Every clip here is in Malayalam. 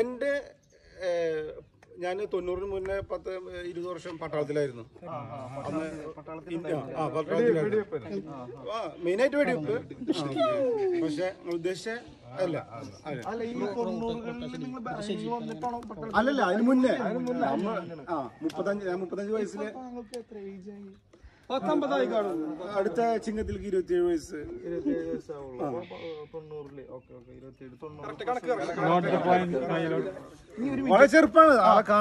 എന്റെ ഞാൻ തൊണ്ണൂറിന് മുന്നേ പത്ത് ഇരുപത് വർഷം പട്ടാളത്തിലായിരുന്നു. ആ പട്ടാളത്തിലായിരുന്നു. ആ മെയിനായിട്ട് വെടിവെപ്പ്. പക്ഷെ ഉദ്ദേശിച്ച അല്ല. അല്ലല്ല അതിന് മുന്നേ. ആ മുപ്പത്തഞ്ച് ഞാൻ മുപ്പത്തഞ്ച് വയസ്സിൽ പത്തൊമ്പതായി കാണും. അടുത്ത ചിങ്ങത്തിലേക്ക് ഇരുപത്തിയേഴ് വയസ്സ്. വളരെ ചെറുപ്പമാണ്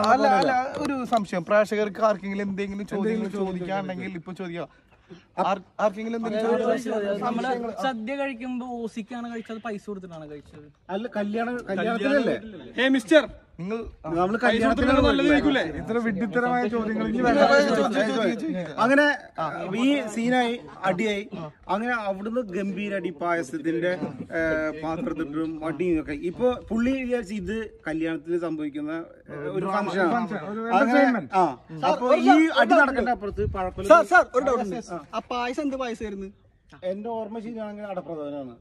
അല്ല അല്ല ഒരു സംശയം. പ്രേക്ഷകർക്ക് ആർക്കെങ്കിലും എന്തെങ്കിലും ചോദ്യങ്ങൾ ചോദിക്കാണെങ്കിൽ ഇപ്പൊ ചോദിക്കാം. ആർ- ആർക്കെങ്കിലും നമ്മൾ സദ്യ കഴിക്കുമ്പോ ഓസിക്കാണ് കഴിച്ചത് പൈസ കൊടുത്തിട്ടാണ് കഴിച്ചത്. അല്ല കല്യാണം കല്യാണത്തിലല്ലേ? Hey mister. കല്യാണത്തിനാണ് നല്ലതായിരിക്കൂലേ ഇത്ര വിഡ്ഢിത്തരമായ ചോദ്യങ്ങൾ അങ്ങനെ ഈ സീനായി അടിയായി അങ്ങനെ അവിടുന്ന് ഗംഭീര അടി പായസത്തിന്റെ പാത്രത്തിട്ടും അടിയും ഒക്കെ. ഇപ്പൊ പുള്ളി വിചാരിച്ച് ഇത് കല്യാണത്തിന് സംഭവിക്കുന്ന ഒരു ഫംഗ്ഷൻ അങ്ങനെ ആ. അപ്പൊ ഈ അടി നടക്കേണ്ട അപ്പുറത്ത് പഴക്കൊല സാർ ഒരു ഡൗട്ട് ഉണ്ട്. ആ. പായസം എന്ത് പായസമായിരുന്നു എന്റെ ഓർമ്മ ശരിയാണെങ്കിൽ അടപ്രധാനാണ്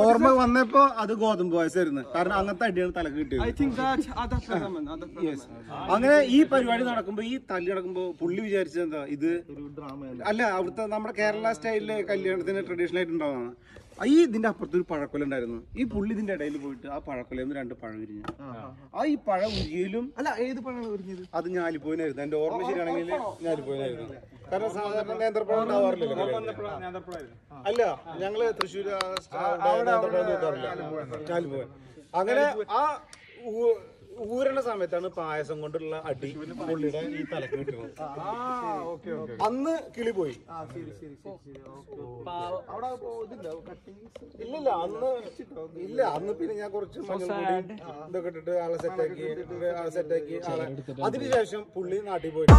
ഓർമ്മ വന്നപ്പോ അത് ഗോതമ്പ് വയസ്സായിരുന്നു കാരണം അങ്ങനത്തെ അടിയാണ് തലക്ക് കിട്ടിയത്. അങ്ങനെ ഈ പരിപാടി നടക്കുമ്പോ ഈ തല്ലി നടക്കുമ്പോ പുള്ളി വിചാരിച്ചത് എന്താ? ഇത് അല്ല അവിടുത്തെ നമ്മുടെ കേരള സ്റ്റൈലിലെ കല്യാണത്തിന് ട്രഡീഷണൽ ആയിട്ട് ഉണ്ടാവുന്നതാണ്. ഈ ഇതിന്റെ അപ്പുറത്ത് ഒരു പഴക്കൊല ഉണ്ടായിരുന്നു. ഈ പുള്ളി ഇതിന്റെ ഇടയിൽ പോയിട്ട് ആ പഴക്കൊലയിൽ രണ്ട് പഴം വിരിഞ്ഞു. ആ ഈ പഴം ഉരിയലും അല്ല ഏത് പഴമാണ് ഒരുങ്ങിയത് അത് ഞാലിപ്പോയിനായിരുന്നു. എന്റെ ഓർമ്മ ശരിയാണെങ്കിൽ ഞാലിപ്പോയിനായിരുന്നു. കാരണം സാധാരണ നേന്ത്രപ്പഴം ഉണ്ടാവാറില്ലല്ലോ. അല്ല ഞങ്ങൾ തൃശ്ശൂർ ഞാലിപ്പോയി അങ്ങനെ ആ ഊരണ സമയത്താണ് പായസം കൊണ്ടുള്ള അടി പുള്ളിയുടെ ഈ തലക്ക് കിട്ടുന്നത്. അന്ന് കിളി പോയി. ഇല്ലില്ല അന്ന് ഇല്ല അന്ന് പിന്നെ ഞാൻ കുറച്ച് മഞ്ഞൾപ്പൊടി ഇതൊക്കെ ഇട്ടിട്ട് ആളെ സെറ്റാക്കി ആളെ സെറ്റാക്കി ആളെ അതിനുശേഷം പുള്ളി നാട്ടിൽ പോയിട്ട്